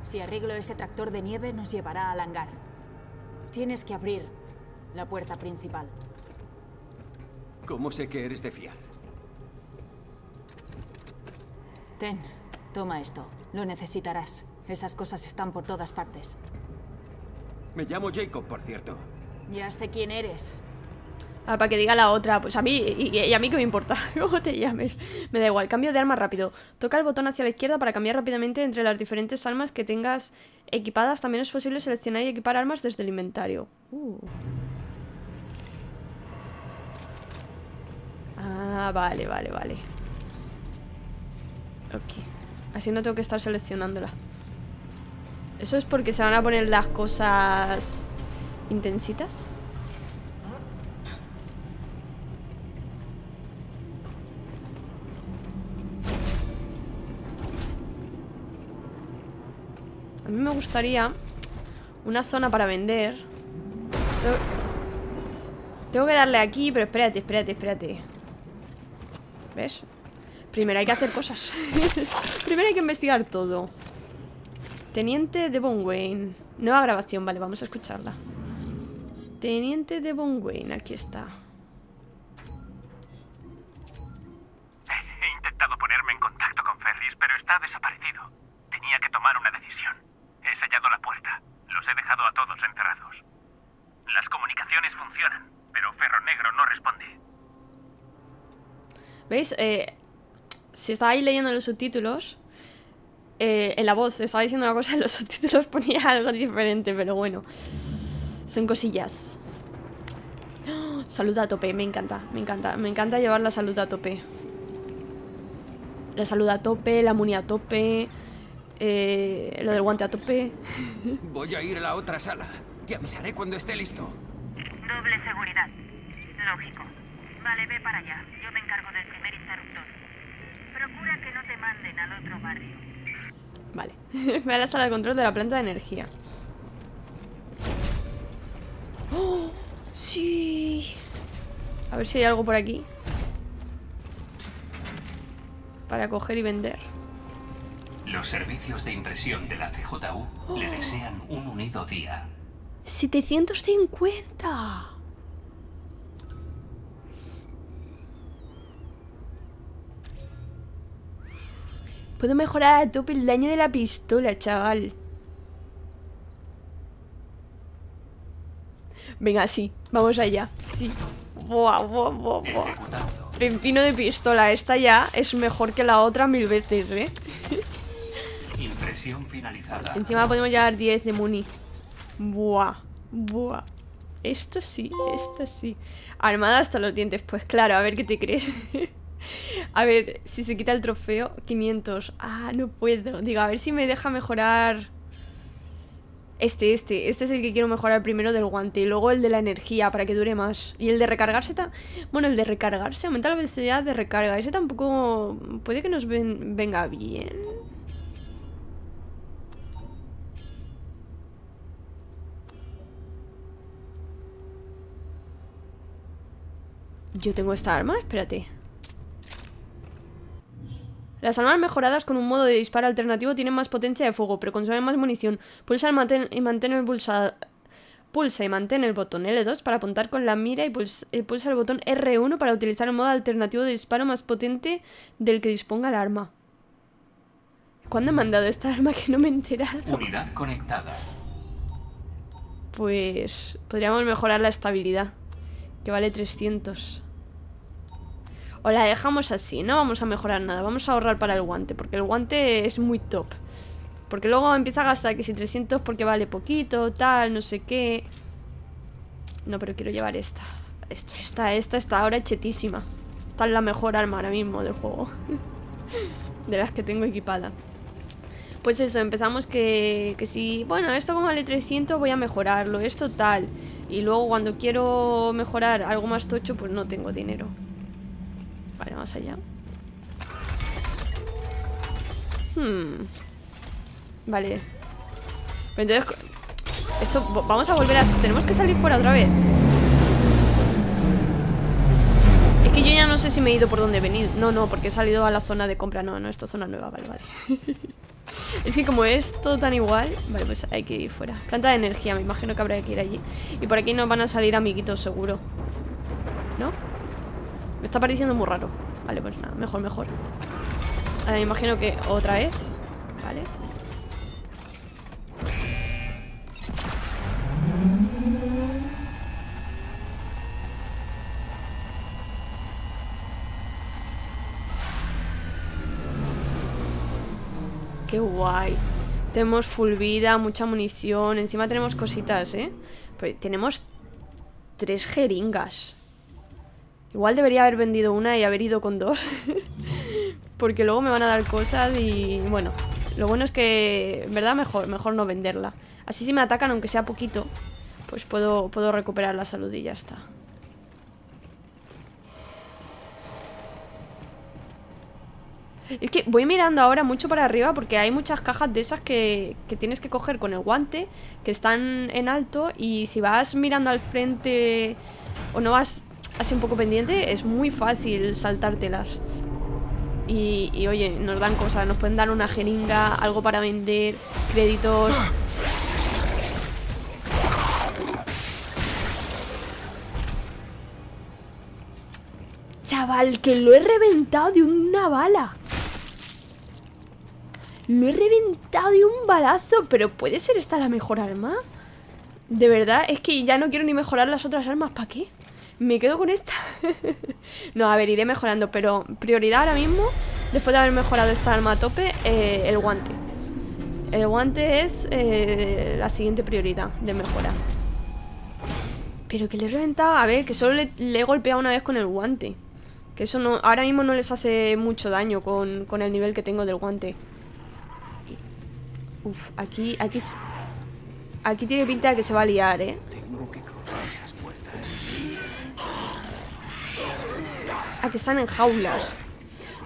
Si arreglo ese tractor de nieve, nos llevará al hangar. Tienes que abrir la puerta principal. ¿Cómo sé que eres de fiar? Ten, toma esto. Lo necesitarás. Esas cosas están por todas partes. Me llamo Jacob, por cierto. Ya sé quién eres. Ah, para que diga la otra. Pues a mí, y, y a mí qué me importa [LAUGHS] cómo te llames. Me da igual. Cambio de arma rápido. Toca el botón hacia la izquierda para cambiar rápidamente entre las diferentes armas que tengas equipadas. También es posible seleccionar y equipar armas desde el inventario. Uh. Ah, vale, vale, vale. Ok. Así no tengo que estar seleccionándola. Eso es porque se van a poner las cosas intensitas. A mí me gustaría una zona para vender. Tengo, que darle aquí, pero espérate, espérate, espérate. ¿Ves? Primero hay que hacer cosas. [LAUGHS] Primero hay que investigar todo. Teniente Devon Wayne. Nueva grabación, vale, vamos a escucharla. Teniente Devon Wayne, aquí está. He intentado ponerme en contacto con Ferris, pero está desaparecido. Tenía que tomar una decisión. He sellado la puerta. Los he dejado a todos encerrados. Las comunicaciones funcionan, pero Ferro Negro no responde. ¿Veis? Eh, si estabais leyendo los subtítulos, eh, en la voz estaba diciendo una cosa, en los [LAUGHS] subtítulos ponía algo diferente, pero bueno. Son cosillas. ¡Oh! Salud a tope, me encanta, me encanta. Me encanta llevar la salud a tope. La salud a tope, la muni a tope, eh, lo del guante a tope. [LAUGHS] Voy a ir a la otra sala. Te avisaré cuando esté listo. Doble seguridad. Lógico. Vale, ve para allá. Yo me encargo del. Procura que no te manden al otro barrio. Vale. Me [LAUGHS] voy a la sala de control de la planta de energía. ¡Oh! ¡Sí! A ver si hay algo por aquí. Para coger y vender. Los servicios de impresión de la CJU le desean un unido día. ¡750! Puedo mejorar a tope el daño de la pistola, chaval. Venga, sí, vamos allá. Sí. Buah, buah, buah, buah. Pepino de pistola, esta ya es mejor que la otra mil veces, ¿eh? Impresión finalizada. Encima podemos llevar 10 de muni. Buah, buah. Esto sí, esto sí. Armada hasta los dientes, pues claro, a ver qué te crees. [LAUGHS] [LAUGHS] a ver, si se quita el trofeo, 500. Ah, no puedo. Digo, a ver si me deja mejorar... Este, este. Este es el que quiero mejorar primero del guante. Y luego el de la energía, para que dure más. Y el de recargarse... Bueno, el de recargarse aumenta la velocidad de recarga. Ese tampoco... Puede que nos ven- venga bien. Yo tengo esta arma, espérate. Las armas mejoradas con un modo de disparo alternativo tienen más potencia de fuego, pero consumen más munición. Pulsa y mantén, y mantén el pulsa, pulsa y mantén el botón L2 para apuntar con la mira y pulsa, el botón R1 para utilizar el modo alternativo de disparo más potente del que disponga el arma. ¿Cuándo me han dado esta arma que no me he enterado? Unidad conectada. Pues podríamos mejorar la estabilidad, que vale 300. O la dejamos así, no vamos a mejorar nada. Vamos a ahorrar para el guante, porque el guante es muy top. Porque luego empieza a gastar que si 300 porque vale poquito, tal, no sé qué. No, pero quiero llevar esta. Esto, esta, esta está ahora chetísima. Esta es la mejor arma ahora mismo del juego. [LAUGHS] de las que tengo equipada. Pues eso, empezamos que, que si... Bueno, esto como vale 300 voy a mejorarlo, esto tal. Y luego cuando quiero mejorar algo más tocho, pues no tengo dinero. Vale, más allá. Hmm. Vale. Pero entonces... Esto... Vamos a volver a... Tenemos que salir fuera otra vez. Es que yo ya no sé si me he ido por donde he venido. No, no, porque he salido a la zona de compra. No, no, esto es zona nueva. Vale, vale. [LAUGHS] es que como es todo tan igual... Vale, pues hay que ir fuera. Planta de energía, me imagino que habrá que ir allí. Y por aquí nos van a salir amiguitos seguro. ¿No? Me está pareciendo muy raro. Vale, pues nada, mejor, mejor. Ahora me imagino que otra vez. Vale. Qué guay. Tenemos full vida, mucha munición. Encima tenemos cositas, ¿eh? Pues tenemos tres jeringas. Igual debería haber vendido una y haber ido con dos. [LAUGHS] Porque luego me van a dar cosas y... Bueno, lo bueno es que... En verdad mejor, mejor no venderla. Así si me atacan, aunque sea poquito, pues puedo, puedo recuperar la salud y ya está. Es que voy mirando ahora mucho para arriba porque hay muchas cajas de esas que, que, tienes que coger con el guante, que están en alto y si vas mirando al frente o no vas así un poco pendiente, es muy fácil saltártelas. Y, y oye, nos dan cosas, nos pueden dar una jeringa, algo para vender, créditos... Chaval, que lo he reventado de una bala. Lo he reventado de un balazo Pero ¿puede ser esta la mejor arma? De verdad, es que ya no quiero ni mejorar las otras armas ¿Para qué? Me quedo con esta. [LAUGHS] No, a ver, iré mejorando Pero prioridad ahora mismo Después de haber mejorado esta arma a tope eh, El guante. El guante es eh, la siguiente prioridad de mejora. Pero que le he reventado A ver, que solo le, le he golpeado una vez con el guante. Que eso no ahora mismo no les hace mucho daño con, con el nivel que tengo del guante. Uf, aquí, aquí... Aquí tiene pinta de que se va a liar, ¿eh? Aquí están en jaulas.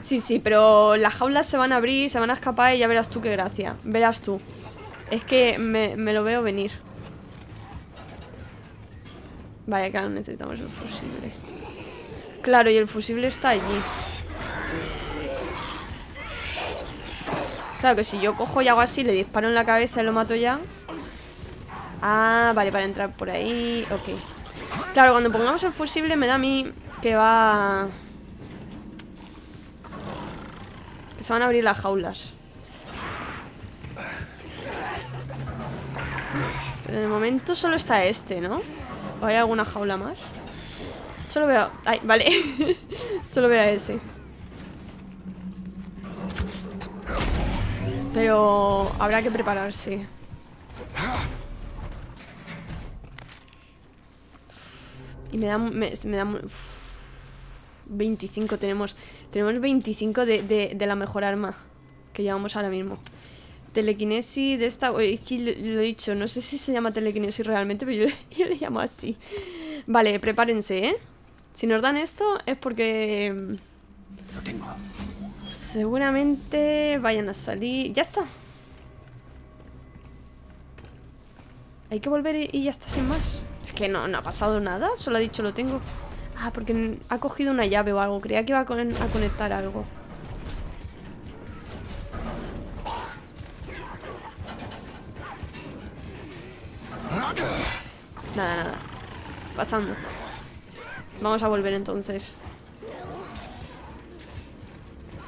Sí, sí, pero las jaulas se van a abrir, se van a escapar y ya verás tú qué gracia. Verás tú. Es que me, lo veo venir. Vale, claro, necesitamos el fusible. Claro, y el fusible está allí. Claro que si yo cojo y hago así, le disparo en la cabeza y lo mato ya. Ah, vale, para entrar por ahí. Ok. Claro, cuando pongamos el fusible me da a mí que va... Que se van a abrir las jaulas. Pero de momento solo está este, ¿no? ¿O hay alguna jaula más? Solo veo... Ay, vale. [LAUGHS] solo veo a ese. Pero habrá que prepararse. Y me da... Me, da uf, 25 tenemos. Tenemos 25 de, de, de, la mejor arma que llevamos ahora mismo. Telequinesis de esta... Es que lo, lo, he dicho, no sé si se llama telequinesis realmente, pero yo, [LAUGHS] yo le llamo así. Vale, prepárense, ¿eh? Si nos dan esto es porque... Lo tengo. Seguramente vayan a salir... ¡Ya está! Hay que volver y, y ya está, sin más. Es que no, no ha pasado nada, solo ha dicho lo tengo. Ah, porque ha cogido una llave o algo. Creía que iba a, con a conectar algo. Nada, nada. Pasando. Vamos a volver entonces.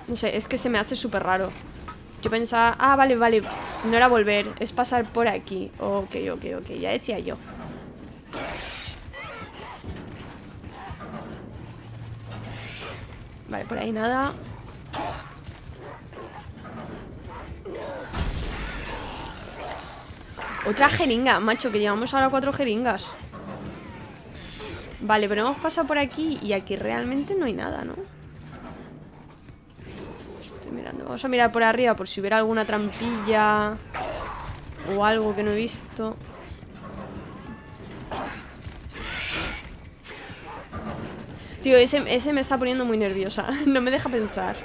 No sé, es que se me hace súper raro. Yo pensaba... Ah, vale, vale. No era volver, es pasar por aquí. Ok, ok, ok. Ya decía yo. Vale, por ahí nada. Otra jeringa, macho, que llevamos ahora cuatro jeringas. Vale, pero hemos pasado por aquí y aquí realmente no hay nada, ¿no? Estoy mirando. Vamos a mirar por arriba por si hubiera alguna trampilla o algo que no he visto. Tío, ese, ese me está poniendo muy nerviosa. [LAUGHS] No me deja pensar.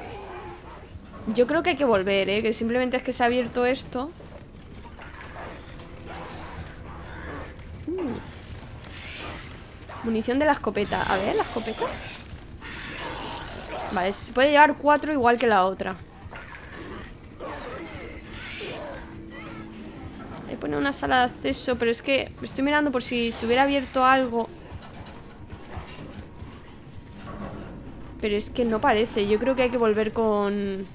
Yo creo que hay que volver, ¿eh? Que simplemente es que se ha abierto esto. Uh. Munición de la escopeta. A ver, la escopeta. Vale, se puede llevar cuatro igual que la otra. Ahí pone una sala de acceso, pero es que estoy mirando por si se hubiera abierto algo. Pero es que no parece. Yo creo que hay que volver con...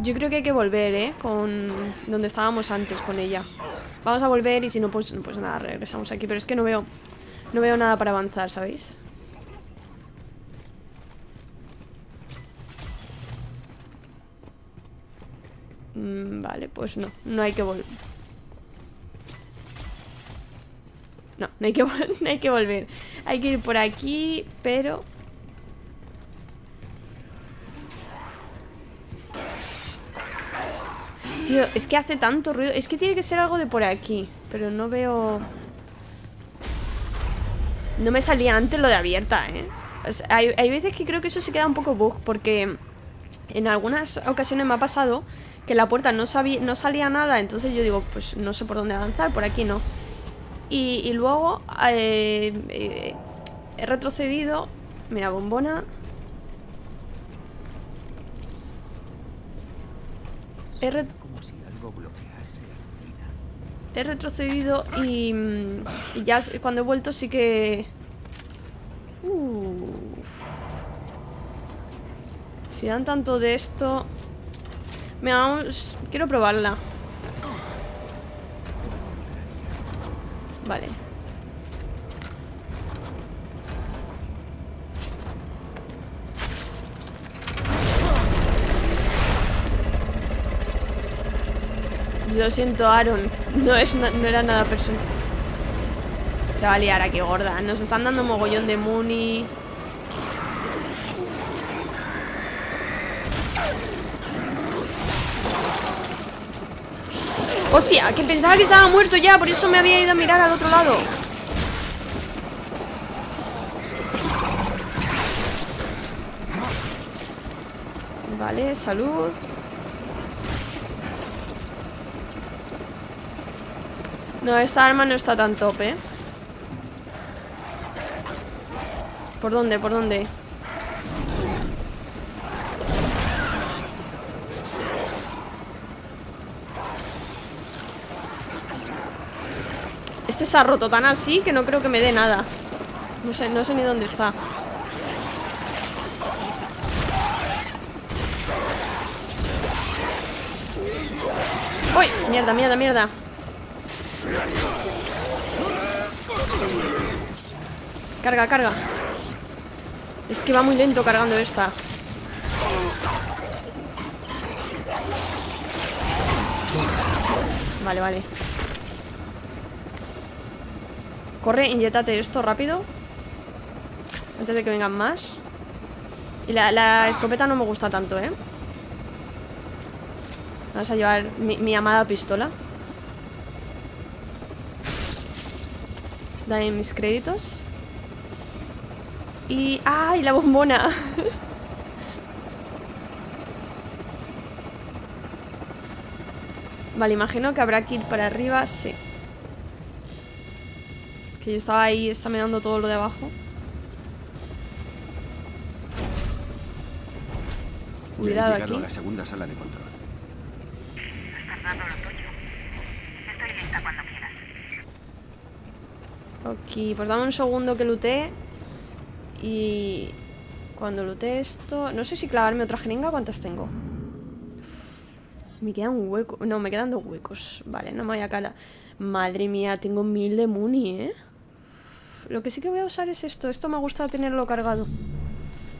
Yo creo que hay que volver, ¿eh? Con donde estábamos antes, con ella. Vamos a volver y si no, pues, pues nada, regresamos aquí. Pero es que no veo... No veo nada para avanzar, ¿sabéis? Mm, vale, pues no. No hay que volver. No, no hay, que [LAUGHS] no hay que volver. Hay que ir por aquí, pero... Tío, es que hace tanto ruido. Es que tiene que ser algo de por aquí. Pero no veo... No me salía antes lo de abierta, ¿eh? hay, veces que creo que eso se queda un poco bug porque en algunas ocasiones me ha pasado que la puerta no, sabía, no salía nada, entonces yo digo, pues no sé por dónde avanzar, por aquí no. Y, y luego eh, eh, he retrocedido, mira, bombona. He, re Como si algo bloquease la rutina. He retrocedido y, y ya cuando he vuelto sí que... Si dan tanto de esto... Me vamos... Quiero probarla. Vale. Lo siento, Aaron. No, es no era nada personal. Se va a liar aquí, gorda. Nos están dando mogollón de muni. ¡Hostia! Que pensaba que estaba muerto ya, por eso me había ido a mirar al otro lado. Vale, salud. No, esta arma no está tan top, ¿eh? ¿Por dónde? ¿Por dónde? Este se ha roto tan así que no creo que me dé nada. No sé, no sé ni dónde está. ¡Uy! Mierda, mierda, mierda. Carga, carga. Es que va muy lento cargando esta. Vale, vale. Corre, inyectate esto rápido. Antes de que vengan más. Y la, escopeta no me gusta tanto, ¿eh? Vamos a llevar mi amada pistola. Dame mis créditos. Y... ¡Ay, la bombona! [LAUGHS] vale, imagino que habrá que ir para arriba, sí. Que yo estaba ahí examinando todo lo de abajo. Cuidado aquí. a la segunda sala de control dando lo tuyo. Estoy lista cuando quieras. Ok, pues dame un segundo que lutee. Y cuando lutee esto... No sé si clavarme otra jeringa. ¿Cuántas tengo? Me quedan un hueco. No, me quedan dos huecos. Vale, no me voy a cara. Madre mía, tengo mil de muni, ¿eh? Lo que sí que voy a usar es esto. Esto me gusta tenerlo cargado.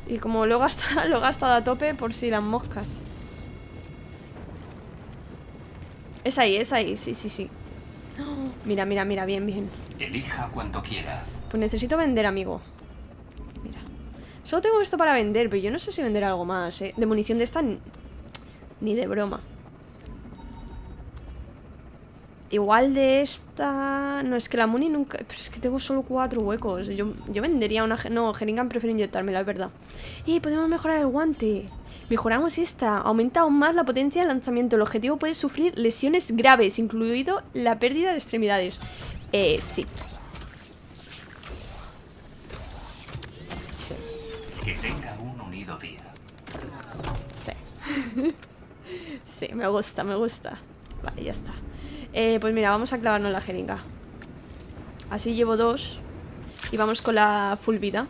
Y como lo he gastado, [LAUGHS] lo he gastado a tope por si las moscas. Es ahí, es ahí, sí, sí, sí. Oh, mira, mira, mira, bien, bien. Elija cuanto quiera. Pues necesito vender, amigo. Mira. Solo tengo esto para vender, pero yo no sé si vender algo más, ¿eh? De munición de esta ni, de broma. Igual de esta... No, es que la muni nunca... Pero es que tengo solo cuatro huecos. Yo, yo vendería una... No, jeringa prefiero inyectármela, es verdad. ¡Eh! Podemos mejorar el guante. Mejoramos esta. Aumenta aún más la potencia de lanzamiento. El objetivo puede sufrir lesiones graves, incluido la pérdida de extremidades. Eh, sí. Sí. Que tenga un unido día. Sí. [LAUGHS] sí, me gusta, me gusta. Vale, ya está. Eh, pues mira, vamos a clavarnos la jeringa. Así llevo dos. Y vamos con la full vida.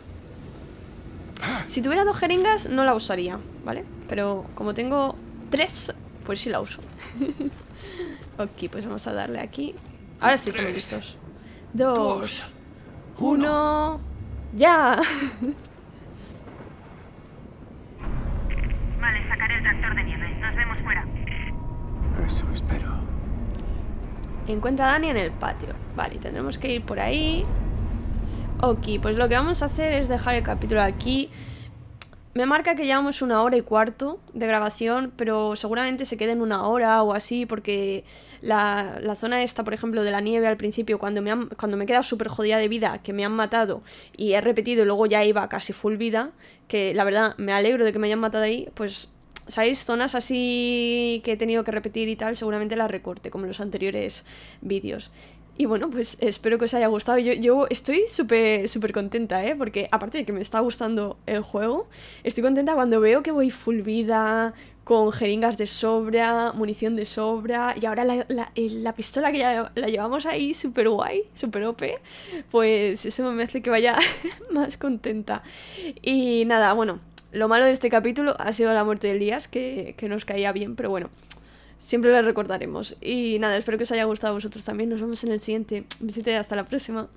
Si tuviera dos jeringas, no la usaría, ¿vale? Pero como tengo tres, pues sí la uso. [LAUGHS] ok, pues vamos a darle aquí. Ahora sí estamos listos. Dos. Uno. ¡Ya! [LAUGHS] Vale, sacaré el tractor de nieve. Nos vemos fuera. Eso espero. Encuentra a Dani en el patio. Vale, tendremos que ir por ahí. Ok, pues lo que vamos a hacer es dejar el capítulo aquí. Me marca que llevamos una hora y cuarto de grabación, pero seguramente se quede en una hora o así, porque la, la zona esta, por ejemplo, de la nieve al principio, cuando me, han, cuando me he quedado súper jodida de vida, que me han matado y he repetido y luego ya iba casi full vida, que la verdad me alegro de que me hayan matado ahí, pues ¿Sabéis? Zonas así que he tenido que repetir y tal, seguramente las recorte, como en los anteriores vídeos. Y bueno, pues espero que os haya gustado. Yo, yo estoy súper, súper contenta, ¿eh? Porque aparte de que me está gustando el juego, estoy contenta cuando veo que voy full vida, con jeringas de sobra, munición de sobra, y ahora la, la- la pistola que ya la llevamos ahí súper guay, súper OP, pues eso me hace que vaya [LAUGHS] más contenta. Y nada, bueno, lo malo de este capítulo ha sido la muerte de Elías, que, que nos caía bien, pero bueno. Siempre le recordaremos. Y nada, espero que os haya gustado a vosotros también. Nos vemos en el siguiente. Un besito y hasta la próxima.